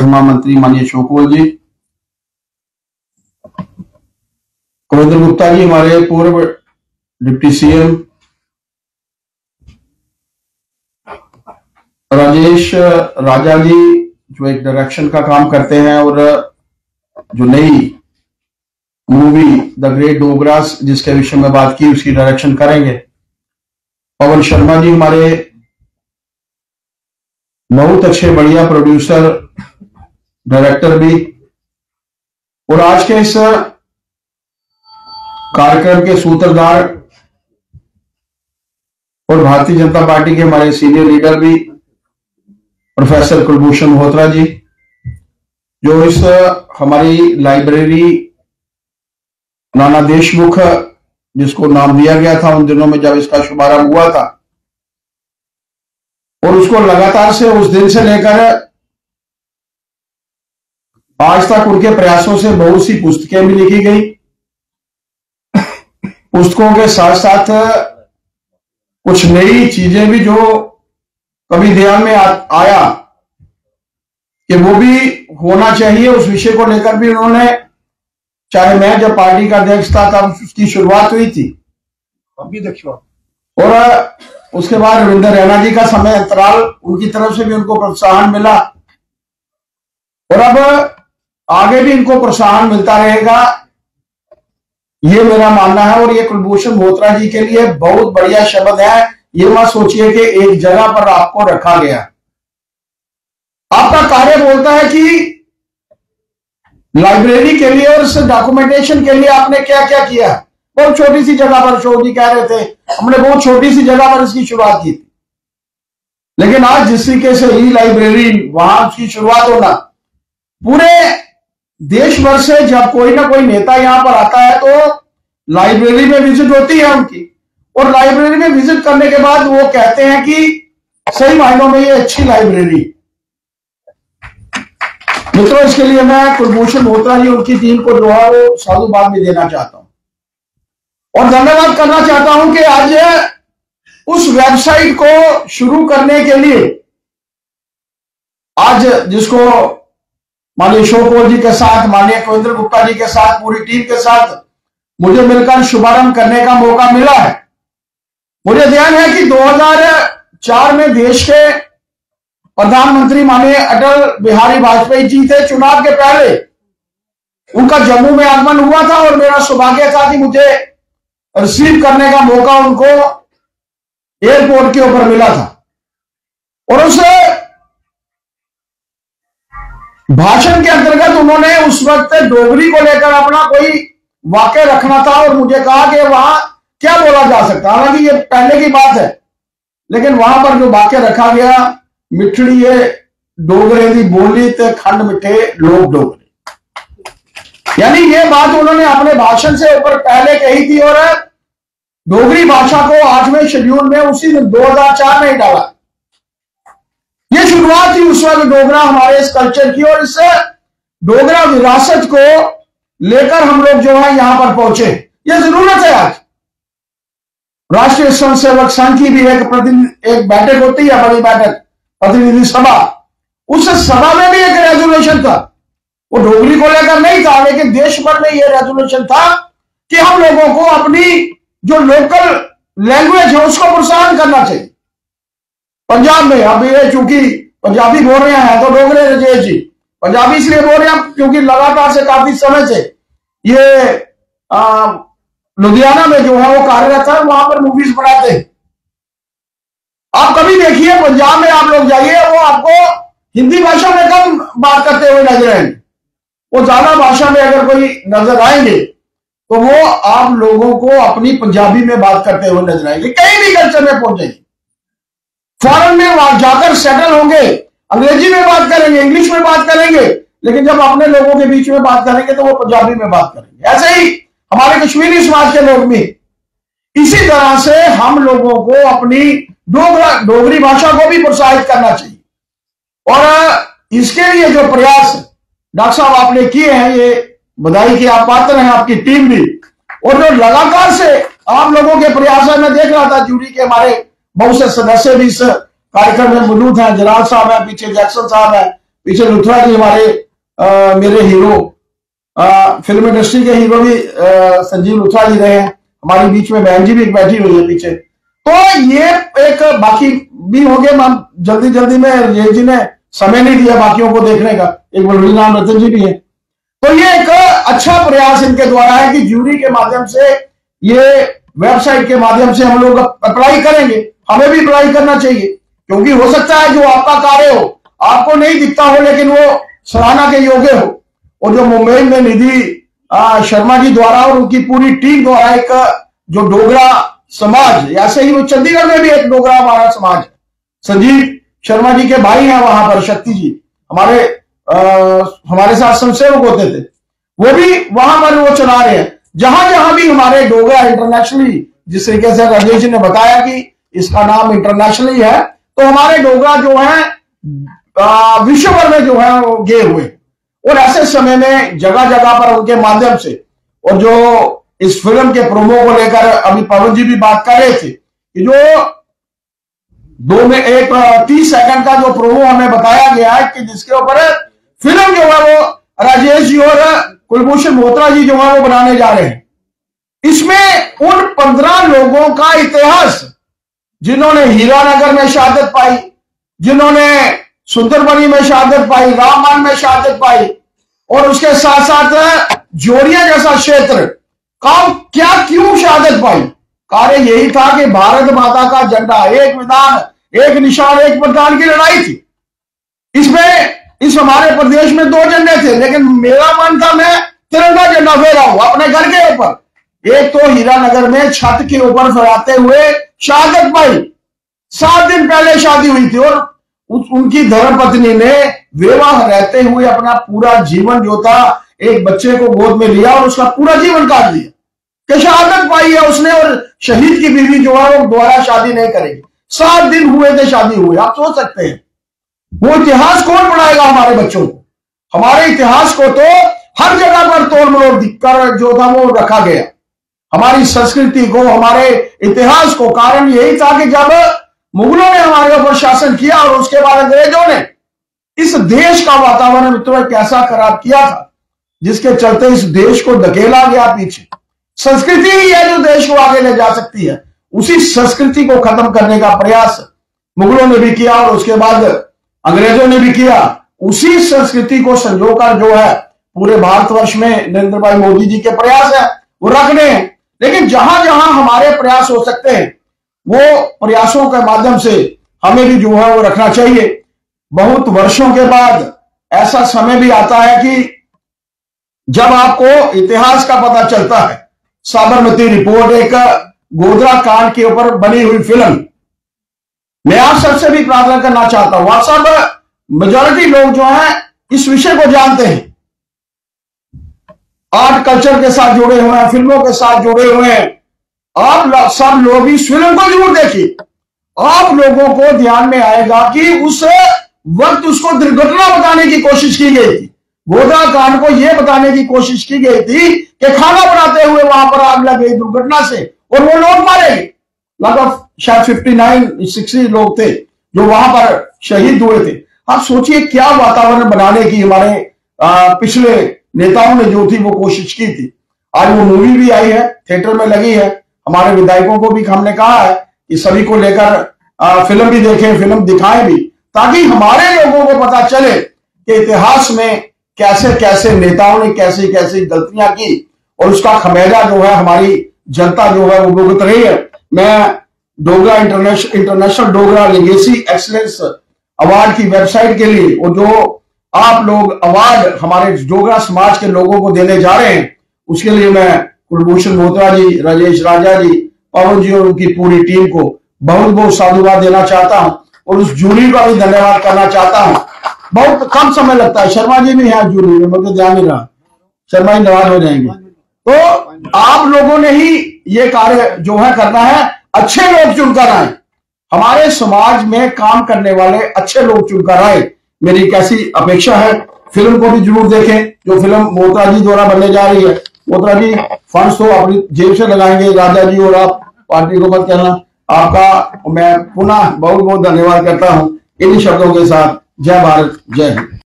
निर्मा मंत्री माननीय शोकोल जी कविंद्र गुप्ता जी हमारे पूर्व डिप्टी सीएम राजेश राजा जी जो एक डायरेक्शन का काम करते हैं और जो नई मूवी द ग्रेट डोगरास जिसके विषय में बात की, उसकी डायरेक्शन करेंगे। पवन शर्मा जी, हमारे बहुत अच्छे, बढ़िया प्रोड्यूसर डायरेक्टर भी। और आज के इस कार्यक्रम के सूत्रधार और भारतीय जनता पार्टी के हमारे सीनियर लीडर भी प्रोफेसर कुलभूषण मल्होत्रा जी, जो इस हमारी लाइब्रेरी नाना देशमुख, जिसको नाम दिया गया था, उन दिनों में जब इसका शुभारंभ हुआ था, और उसको लगातार से उस दिन से लेकर आज तक उनके प्रयासों से बहुत सी पुस्तकें भी लिखी गई। पुस्तकों के साथ साथ कुछ नई चीज़ें भी जो कभी ध्यान में आ, आया कि वो भी होना चाहिए उस विषय को लेकर भी उन्होंने चाहे मैं जब पार्टी का अध्यक्ष था तब उसकी शुरुआत हुई थी। अभी देखियो और उसके बाद रविंदर रैना जी का समय अंतराल उनकी तरफ़ से भी उनको प्रोत्साहन मिला। और अब आगे भी इनको प्रोत्साहन मिलता रहेगा। ये मेरा मानना है और ये कुलभूषण मोत्रा जी के लिए बहुत बढ़िया शब्द है। ये मत सोचिए कि एक जगह पर आपको रखा गया। आपका कार्य बोलता है कि लाइब्रेरी के लिए और डॉक्यूमेंटेशन के लिए आपने क्या क्या? किया बहुत छोटी सी जगह पर शोध जी कह रहे थे। हमने बहुत छोटी सी जगह पर इसकी शुरुआत की थी। लेकिन आज जिस तरीके से ई लाइब्रेरी, वहाँ उसकी शुरुआत होना, पूरे देश भर से जब कोई ना कोई नेता यहाँ पर आता है तो लाइब्रेरी में विज़िट होती है उनकी। और लाइब्रेरी में विज़िट करने के बाद वो कहते हैं कि सही मायनों में ये अच्छी लाइब्रेरी। मित्रों, इसके लिए मैं कुलभूषण मोत्रा जी उनकी टीम को जो है वो साधुवाद भी देना चाहता हूँ। और धन्यवाद करना चाहता हूँ कि आज उस वेबसाइट को शुरू करने के लिए आज जिसको माननीय शोकोल जी के साथ, माननीय कविंद्र गुप्ता जी के साथ, पूरी टीम के साथ मुझे मिलकर शुभारंभ करने का मौका मिला है। मुझे ध्यान है कि 2004 में देश के प्रधानमंत्री माननीय अटल बिहारी वाजपेयी जी थे चुनाव के पहले। उनका जम्मू में आगमन हुआ था और मेरा सौभाग्य था कि मुझे रिसीव करने का मौका उनको एयरपोर्ट के ऊपर मिला था। और उस भाषण के अंतर्गत उन्होंने उस वक्त डोगरी को लेकर अपना कोई वाक्य रखना था और मुझे कहा कि वहाँ क्या बोला जा सकता? हालाँकि ये पहले की बात है, लेकिन वहाँ पर जो वाक्य रखा गया, मिठड़ी है, डोगरे की बोली ते खंड मिठे लोग डोगरे। यानी ये बात उन्होंने अपने भाषण से ऊपर पहले कही थी और डोगरी भाषा को आठवें शेड्यूल में उसी दिन 2004 में ही डाला। शुरुआत थी उस वक्त डोगरा हमारे इस कल्चर की और इससे डोगरा विरासत को लेकर हम लोग जो है यहाँ पर पहुँचे। ये ज़रूरत है आज। राष्ट्रीय स्वयं सेवक संघ की भी एक प्रतिनिधि एक बैठक होती है, बड़ी बैठक, प्रतिनिधि सभा। उस सभा में भी एक रेजोल्यूशन था। वो डोगरी को लेकर नहीं था, लेकिन देश भर में यह रेजोल्यूशन था कि हम लोगों को अपनी जो लोकल लैंग्वेज है, उसको प्रोत्साहन करना चाहिए। पंजाब में, अब ये चूँकि पंजाबी बोल रहे हैं तो डोगरे रजेश जी। पंजाबी इसलिए बोल रहे हैं क्योंकि लगातार से काफ़ी समय से ये लुधियाना में जो है वो कार्यरत है, वहाँ पर मूवीज़ बनाते हैं। आप कभी देखिए, पंजाब में आप लोग जाइए, वो आपको हिंदी भाषा में कम बात करते हुए नज़र आएँगे। वो ज़्यादा भाषा में अगर कोई नज़र आएँगे तो वो आप लोगों को अपनी पंजाबी में बात करते हुए नज़र आएँगे। कहीं भी कल्चर में पहुँचेंगे। फॉरन में वहाँ जाकर सेटल होंगे। अंग्रेज़ी में बात करेंगे इंग्लिश में बात करेंगे, लेकिन जब अपने लोगों के बीच में बात करेंगे तो वो पंजाबी में बात करेंगे। ऐसे ही हमारे कश्मीरी समाज के लोग भी। इसी तरह से हम लोगों को अपनी डोगरा, डोगरी भाषा को भी प्रोत्साहित करना चाहिए। और इसके लिए जो प्रयास डॉक्टर साहब आपने किए हैं, ये बधाई के आप पात्र हैं, आपकी टीम भी। और जो लगातार से आप लोगों के प्रयास है, मैं देख रहा था, जूरी के हमारे बहुत से सदस्य भी इस कार्यक्रम में मौजूद हैं जलाल साहब हैं पीछे जैक्सन साहब हैं पीछे लुथरा जी हमारे मेरे हीरो। फ़िल्म इंडस्ट्री के हीरो भी आ, संजीव लुथरा जी रहे हैं हमारे बीच में बहन जी भी बैठी हुई है पीछे। तो ये एक बाकी भी हो गए जल्दी जल्दी में ये जी ने समय नहीं दिया बाकियों को देखने का एक बलवी नाम रतन जी भी है। तो ये एक अच्छा प्रयास इनके द्वारा है कि ज्यूरी के माध्यम से ये वेबसाइट के माध्यम से हम लोग अप्लाई करेंगे। हमें भी अप्लाई करना चाहिए। क्योंकि हो सकता है जो आपका कार्य हो आपको नहीं दिखता हो लेकिन वो सराहना के योग्य हो। और जो मुंबई में निधि शर्मा जी द्वारा और उनकी पूरी टीम द्वारा एक जो डोगरा समाज ऐसे ही वो चंडीगढ़ में भी एक डोगरा हमारा समाज संजीव शर्मा जी के भाई हैं वहाँ पर शक्ति जी। हमारे आ, हमारे साथ स्वयंसेवक होते थे। वो भी वहाँ पर वो चला रहे हैं। जहाँ जहाँ भी हमारे डोगरा इंटरनेशनली जिस तरीके से राजेश जी ने बताया कि इसका नाम इंटरनेशनली है तो हमारे डोगरा जो है विश्व भर में जो है, वो गे हुए। और ऐसे समय में जगह जगह पर उनके माध्यम से, और जो इस फ़िल्म के प्रोमो को लेकर अभी पवन जी भी बात कर रहे थे, कि जो दो में एक तीस सेकंड का जो प्रोमो हमें बताया गया है कि जिसके ऊपर फ़िल्म जो है वो राजेश जी और कुलभूषण मोहत्रा जी जो है, वो बनाने जा रहे हैं। इसमें उन पंद्रह लोगों का इतिहास, जिन्होंने हीरानगर में शहादत पाई, जिन्होंने सुंदरबनी में शहादत पाई राममान में शहादत पाई, और उसके साथ साथ जोरिया जैसा क्षेत्र, काम क्या क्यों शहादत पाई? कार्य यही था कि भारत माता का झंडा, एक विधान, एक निशान, एक प्रधान की लड़ाई थी। इसमें इस हमारे प्रदेश में दो झंडे थे, लेकिन मेरा मन था मैं तिरंगा झंडा फेरा हूँ अपने घर के ऊपर। एक तो हीरानगर में छत के ऊपर फहराते हुए शहादत पाई सात दिन पहले शादी हुई थी और उस, उनकी धर्मपत्नी ने विवाह रहते हुए अपना पूरा जीवन जो था एक बच्चे को गोद में लिया और उसका पूरा जीवन काट दिया कि शहादत पाई है उसने और शहीद की बीवी जो है वो दोबारा शादी नहीं करेगी। सात दिन हुए थे शादी हुए, आप सोच सकते हैं। वो इतिहास कौन पढ़ाएगा हमारे बच्चों को? हमारे इतिहास को तो हर जगह पर तोड़ मरोड़ कर जो था वो रखा गया। हमारी संस्कृति को, हमारे इतिहास को, कारण यही था कि जब मुगलों ने हमारे ऊपर शासन किया और उसके बाद अंग्रेज़ों ने इस देश का वातावरण मित्रों कैसा खराब किया था, जिसके चलते इस देश को धकेला गया पीछे। संस्कृति ही है जो देश को आगे ले जा सकती है। उसी संस्कृति को खत्म करने का प्रयास मुगलों ने भी किया और उसके बाद अंग्रेज़ों ने भी किया। उसी संस्कृति को संजोकर जो है, पूरे भारतवर्ष में नरेंद्र भाई मोदी जी के प्रयास है, वो रखने हैं। लेकिन जहाँ जहाँ हमारे प्रयास हो सकते हैं, वो प्रयासों के माध्यम से हमें भी जो है, वो रखना चाहिए। बहुत वर्षों के बाद ऐसा समय भी आता है कि जब आपको इतिहास का पता चलता है, साबरमती रिपोर्ट एक गोदरा कांड के ऊपर बनी हुई फ़िल्म मैं आप सबसे भी प्रार्थना करना चाहता हूँ। सब मेजोरिटी लोग जो है, इस विषय को जानते हैं। आर्ट कल्चर के साथ जुड़े हुए हैं, फ़िल्मों के साथ जुड़े हुए हैं। आप सब लोग इस फ़िल्म को ज़रूर देखिए। आप लोगों को ध्यान में आएगा कि उस वक्त उसको दुर्घटना बताने की कोशिश की गई थी। गोदा कांड को यह बताने की कोशिश की गई थी कि खाना बनाते हुए वहाँ पर आग लग गई दुर्घटना से, और वो लोग मारे लगभग शायद फिफ्टी नाइन सिक्सटी लोग थे जो वहाँ पर शहीद हुए थे। आप सोचिए क्या वातावरण बनाने की हमारे पिछले नेताओं ने जो थी वो कोशिश की थी। आज वो मूवी भी आई है थिएटर में लगी है। हमारे विधायकों को भी हमने कहा है कि सभी को लेकर फ़िल्म भी देखें फ़िल्म दिखाएँ भी, ताकि हमारे लोगों को पता चले कि इतिहास में कैसे कैसे नेताओं ने कैसे, कैसी गलतियाँ की और उसका खमेजा जो है, हमारी जनता जो है वो भुगत रही है। मैं Dogra international international Dogra legacy excellence award की वेबसाइट के लिए और जो आप लोग अवार्ड हमारे डोगरा समाज के लोगों को देने जा रहे हैं, उसके लिए मैं कुलभूषण मोत्रा जी, राजेश राजा जी, पवन जी और उनकी पूरी टीम को बहुत बहुत साधुवाद देना चाहता हूँ और उस जूरी का भी धन्यवाद करना चाहता हूँ। बहुत कम समय लगता है, शर्मा जी भी है जूरी में मतलब ध्यान नहीं रहा। शर्मा जी नाराज़ हो जाएँगे। तो आप लोगों ने ही ये कार्य जो है करना है, अच्छे लोग चुनकर आए। हमारे समाज में काम करने वाले अच्छे लोग चुनकर आए। मेरी कैसी अपेक्षा है, फ़िल्म को भी ज़रूर देखें, जो फ़िल्म मोता जी द्वारा बनने जा रही है। मोता जी फंड्स तो अपनी जेब से लगाएँगे, राजा जी और आप, पार्टी को मत कहना। आपका मैं पुनः बहुत बहुत धन्यवाद करता हूँ। इन शब्दों के साथ, जय भारत, जय हिंद।